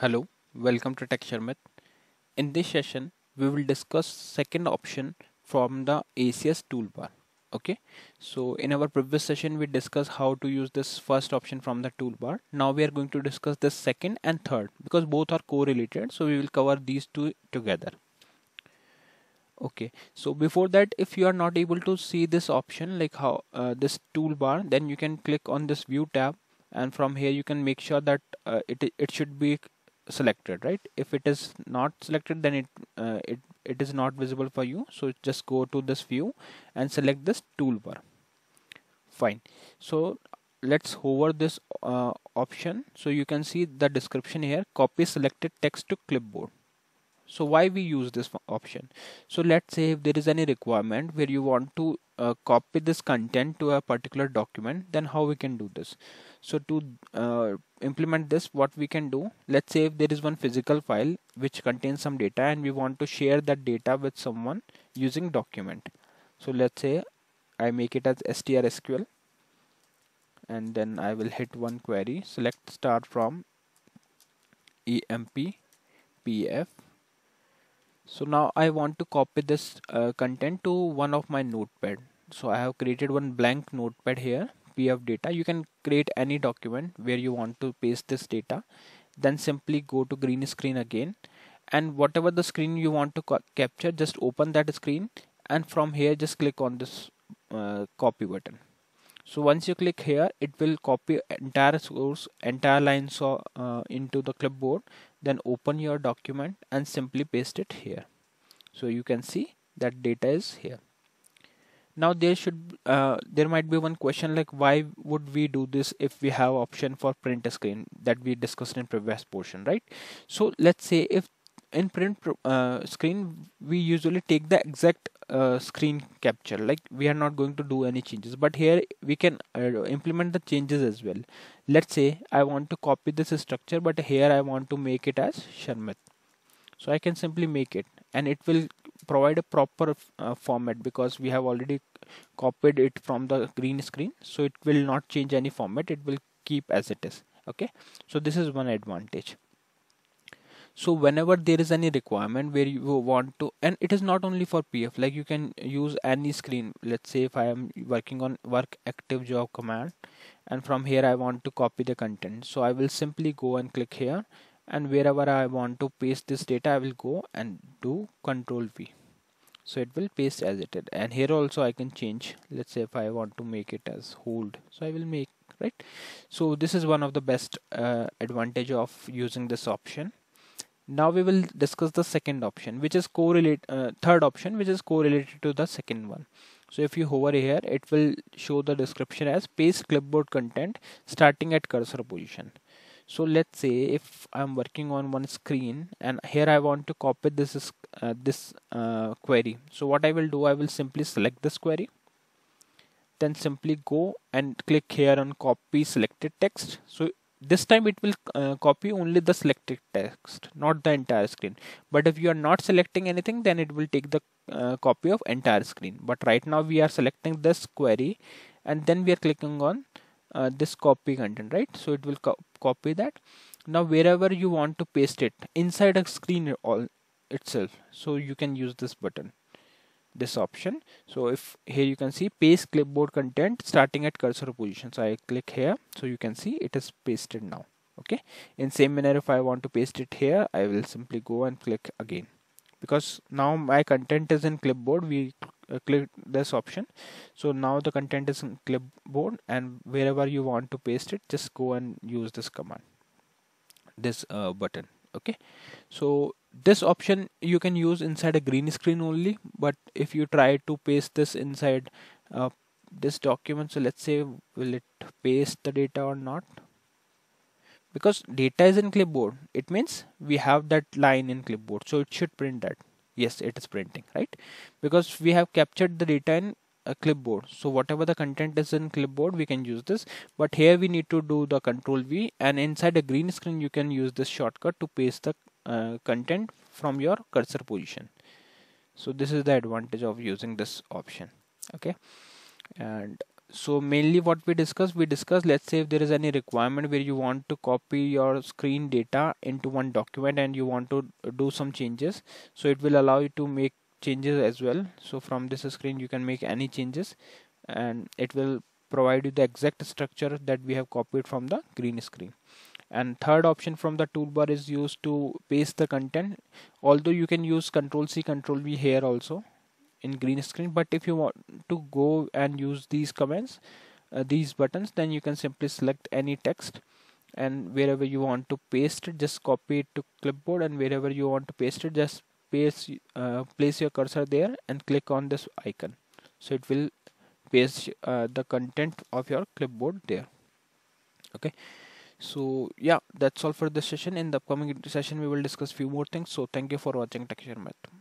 Hello, welcome to Tech Sharmit. In this session, we will discuss second option from the ACS toolbar. Okay, so in our previous session, we discussed how to use this first option from the toolbar. Now we are going to discuss the second and third because both are correlated. So we will cover these two together. Okay, so before that, if you are not able to see this option like how uh, this toolbar, then you can click on this view tab and from here you can make sure that uh, it, it should be selected right? If it is not selected then it uh, it it is not visible for you. So just go to this view and select this toolbar. Fine. So let's hover this uh, option. So you can see the description here. Copy selected text to clipboard so why we use this option? So let's say if there is any requirement where you want to uh, copy this content to a particular document then how we can do this? So to uh, implement this what we can do let's say if there is one physical file which contains some data and we want to share that data with someone using document. So let's say I make it as strsql and then I will hit one query select start from emp pf so now I want to copy this uh, content to one of my notepad. So I have created one blank notepad here pf data. You can create any document where you want to paste this data. Then simply go to green screen again. And whatever the screen you want to capture just open that screen. And from here just click on this uh, copy button. So once you click here it will copy entire source entire lines uh, into the clipboard then open your document and simply paste it here. So you can see that data is here. Now there should uh, there might be one question like why would we do this if we have option for print screen that we discussed in previous portion right? So let's say if in print uh, screen we usually take the exact uh, screen capture. Like we are not going to do any changes. But here we can uh, implement the changes as well. Let's say I want to copy this structure but here I want to make it as Sharmit so I can simply make it. And it will provide a proper uh, format because we have already copied it from the green screen. So it will not change any format. It will keep as it is. Okay? So this is one advantage so whenever there is any requirement where you want to and it is not only for pf like you can use any screen. Let's say if i am working on work active job command and from here i want to copy the content. So i will simply go and click here and wherever i want to paste this data i will go and do control v. So it will paste as it is. And here also I can change let's say if I want to make it as hold. So I will make right? So this is one of the best uh, advantage of using this option now we will discuss the second option which is correlate uh, third option which is correlated to the second one. So if you hover here it will show the description as paste clipboard content starting at cursor position. So let's say if I'm working on one screen and here I want to copy this uh, this uh, query. So what I will do I will simply select this query then simply go and click here on copy selected text. So this time it will uh, copy only the selected text not the entire screen. But if you are not selecting anything then it will take the uh, copy of entire screen. But right now we are selecting this query and then we are clicking on uh, this copy content right? So it will co copy that. Now wherever you want to paste it inside a screen all itself. So you can use this button this option. So if here you can see paste clipboard content starting at cursor position. So I click here. So you can see it is pasted now. Okay? In same manner if I want to paste it here I will simply go and click again. Because now my content is in clipboard we uh, click this option. So now the content is in clipboard and wherever you want to paste it just go and use this command this uh, button. Okay? So this option you can use inside a green screen only but if you try to paste this inside uh, this document so let's say will it paste the data or not? Because data is in clipboard it means we have that line in clipboard so it should print that. Yes it is printing right? Because we have captured the data in a clipboard so whatever the content is in clipboard we can use this. But here we need to do the control V and inside a green screen you can use this shortcut to paste the uh, content from your cursor position. So this is the advantage of using this option. Okay? And so mainly what we discuss we discuss let's say if there is any requirement where you want to copy your screen data into one document and you want to do some changes so it will allow you to make changes as well. So from this screen you can make any changes and it will provide you the exact structure that we have copied from the green screen and third option from the toolbar is used to paste the content. Although you can use control C control V here also in green screen. But if you want to go and use these commands uh, these buttons then you can simply select any text. And wherever you want to paste it just copy it to clipboard. And wherever you want to paste it just paste uh, place your cursor there and click on this icon. So it will paste uh, the content of your clipboard there. Okay so yeah that's all for this session. In the upcoming session we will discuss few more things. So thank you for watching Tech Sharmit